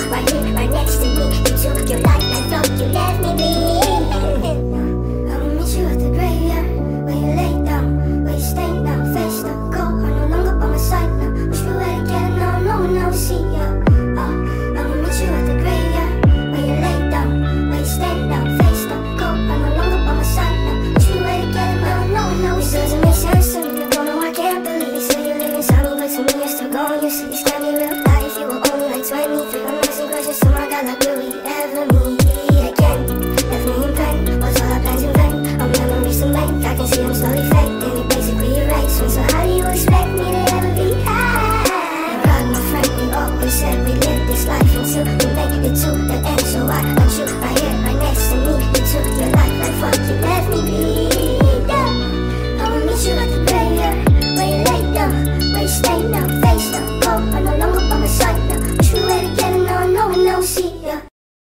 you right here, right next to me You took your life and thought you left me bleeding. I will meet you at the graveyard where you lay down, where you stay now, face the cold. I'm no longer by my side now. Wish we were together now, no one see ya. I will meet you at the graveyard where you lay down, where you stay now, face the cold. I'm no longer by my side now. Wish we were together now, no one else. This doesn't make sense to me. I don't know, I can't believe it. Say you live inside me, but to me you're still gone. You see, it's be real I, I should, I